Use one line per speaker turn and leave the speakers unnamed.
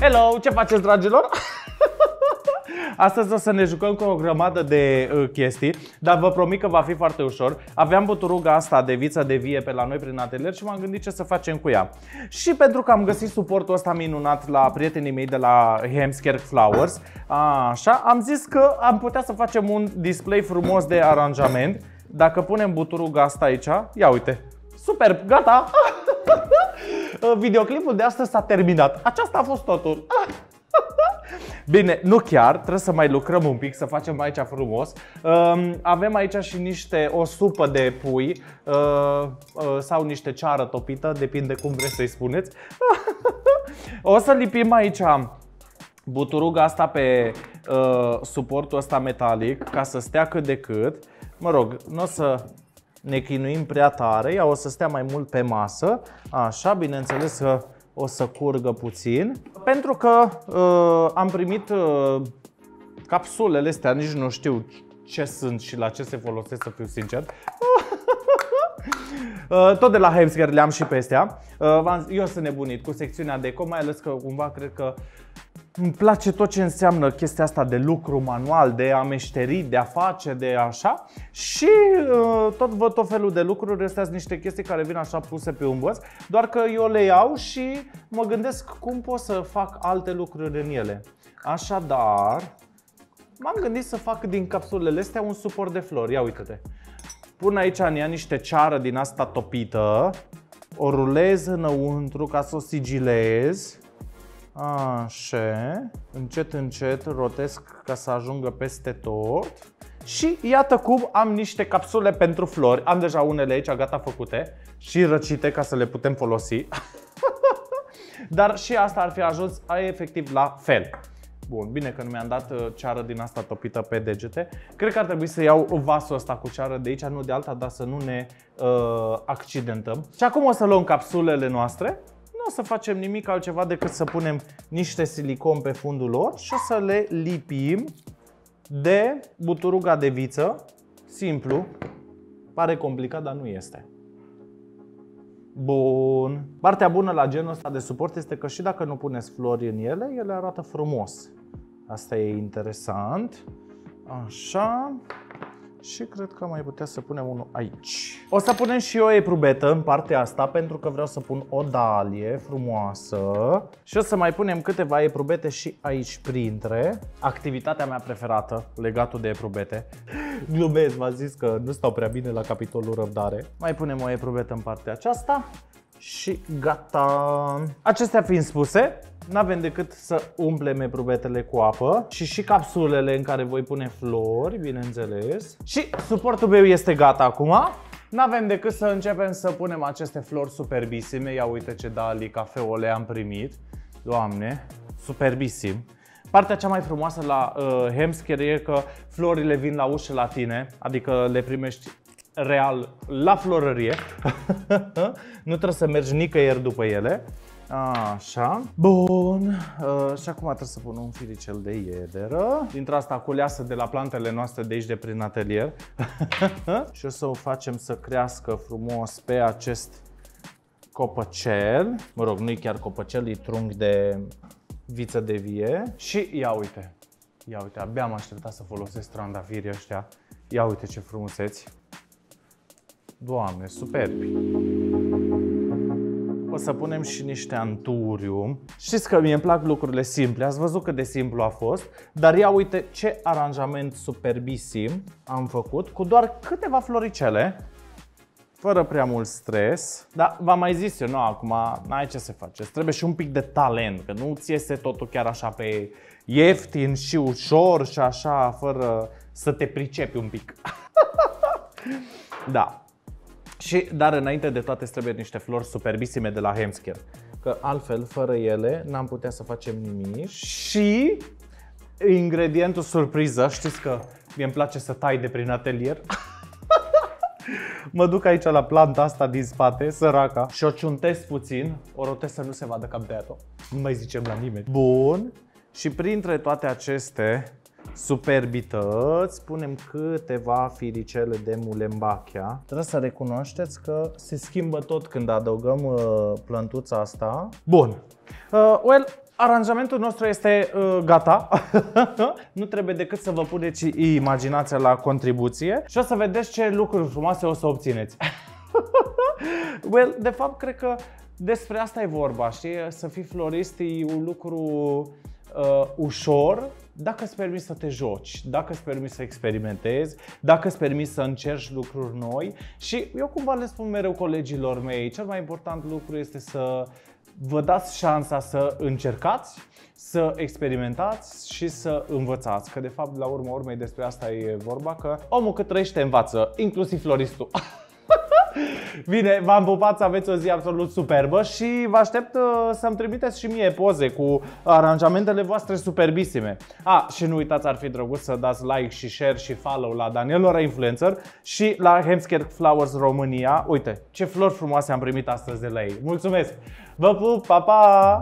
Hello, ce faceți dragilor? Astăzi o să ne jucăm cu o grămadă de uh, chestii, dar vă promit că va fi foarte ușor. Aveam buturuga asta de viță de vie pe la noi prin atelier și m-am gândit ce să facem cu ea. Și pentru că am găsit suportul ăsta minunat la prietenii mei de la Hemskerk Flowers, așa, am zis că am putea să facem un display frumos de aranjament. Dacă punem buturuga asta aici, ia uite, super, gata! Videoclipul de astăzi s-a terminat. Aceasta a fost totul. Bine, nu chiar, trebuie să mai lucrăm un pic, să facem aici frumos. Um, avem aici și niște, o supă de pui uh, uh, sau niște ceară topită, depinde cum vreți să-i spuneți. o să lipim aici buturuga asta pe uh, suportul ăsta metalic ca să stea cât de cât. Mă rog, nu o să ne chinuim prea tare, ea o să stea mai mult pe masă. Așa, bineînțeles că o să curgă puțin. Pentru că uh, am primit uh, capsulele astea, nici nu știu ce sunt și la ce se folosesc, să fiu sincer. Uh, tot de la Hemsger le-am și pe astea. Uh, eu sunt nebunit cu secțiunea deco, mai ales că cumva cred că îmi place tot ce înseamnă chestia asta de lucru manual, de a meșteri, de a face, de așa și uh, tot văd tot felul de lucruri, astea sunt niște chestii care vin așa puse pe un băț, doar că eu le iau și mă gândesc cum pot să fac alte lucruri în ele. Așadar, m-am gândit să fac din capsulele astea un suport de flori, ia uite-te. Pun aici în ea niște ceară din asta topită, o rulez înăuntru ca să o sigilez Așa, încet, încet rotesc ca să ajungă peste tot. Și iată cum am niște capsule pentru flori. Am deja unele aici gata făcute și răcite ca să le putem folosi. Dar și asta ar fi ajuns efectiv la fel. Bun, bine că nu mi-am dat uh, ceară din asta topită pe degete. Cred că ar trebui să iau vasul ăsta cu ceară de aici, nu de alta, dar să nu ne uh, accidentăm. Și acum o să luăm capsulele noastre nu o să facem nimic altceva decât să punem niște silicon pe fundul lor și o să le lipim de buturuga de viță. Simplu. Pare complicat, dar nu este. Bun. Partea bună la genul ăsta de suport este că și dacă nu puneți flori în ele, ele arată frumos. Asta e interesant. Așa. Și cred că mai putea să punem unul aici. O să punem și o eprubetă în partea asta pentru că vreau să pun o dalie frumoasă. Și o să mai punem câteva eprubete și aici printre. Activitatea mea preferată, legatul de eprubete. Glumesc, v-am zis că nu stau prea bine la capitolul răbdare. Mai punem o eprubetă în partea aceasta și gata. Acestea fiind spuse, nu avem decât să umplem eprubetele cu apă și și capsulele în care voi pune flori, bineînțeles. Și suportul meu este gata acum. Nu avem decât să începem să punem aceste flori superbisime. Ia uite ce dali cafeole am primit. Doamne, superbisim. Partea cea mai frumoasă la uh, Hemsker e că florile vin la ușă la tine, adică le primești real la florărie. nu trebuie să mergi nicăieri după ele. Așa. Bun. Uh, și acum trebuie să pun un firicel de iederă. Dintre asta culeasă de la plantele noastre de aici de prin atelier. și o să o facem să crească frumos pe acest copăcel. Mă rog, nu e chiar copăcel, e trunchi de viță de vie. Și ia uite. Ia uite, abia am așteptat să folosesc trandafirii ăștia. Ia uite ce frumuseți. Doamne, superbi! O să punem și niște anturiu. Știți că mie îmi plac lucrurile simple, ați văzut cât de simplu a fost, dar ia uite ce aranjament superbisim am făcut cu doar câteva floricele, fără prea mult stres. Dar v-am mai zis eu, nu, acum n-ai ce să faci, trebuie și un pic de talent, că nu ți iese totul chiar așa pe ieftin și ușor și așa, fără să te pricepi un pic. da, și, dar înainte de toate trebuie niște flori superbisime de la Hemsker. Că altfel, fără ele, n-am putea să facem nimic. Și ingredientul surpriză, știți că mie îmi place să tai de prin atelier. mă duc aici la planta asta din spate, săraca, și o ciuntesc puțin, o rotesc să nu se vadă cam de Nu mai zicem la nimeni. Bun. Și printre toate aceste superbități, punem câteva firicele de mulembachia. Trebuie să recunoașteți că se schimbă tot când adăugăm uh, plântuța asta. Bun. Uh, well, Aranjamentul nostru este uh, gata. nu trebuie decât să vă puneți imaginația la contribuție și o să vedeți ce lucruri frumoase o să obțineți. well, de fapt, cred că despre asta e vorba, știi? Să fii florist e un lucru uh, ușor dacă îți permiți să te joci, dacă îți permiți să experimentezi, dacă îți permiți să încerci lucruri noi și eu cumva le spun mereu colegilor mei, cel mai important lucru este să vă dați șansa să încercați, să experimentați și să învățați. Că de fapt, la urmă urmei, despre asta e vorba, că omul cât trăiește învață, inclusiv floristul. Bine, v-am pupat să aveți o zi absolut superbă și vă aștept uh, să-mi trimiteți și mie poze cu aranjamentele voastre superbisime. A, și nu uitați, ar fi drăguț să dați like și share și follow la Daniel Ora Influencer și la Hemsker Flowers România. Uite, ce flori frumoase am primit astăzi de la ei. Mulțumesc! Vă pup, pa, pa!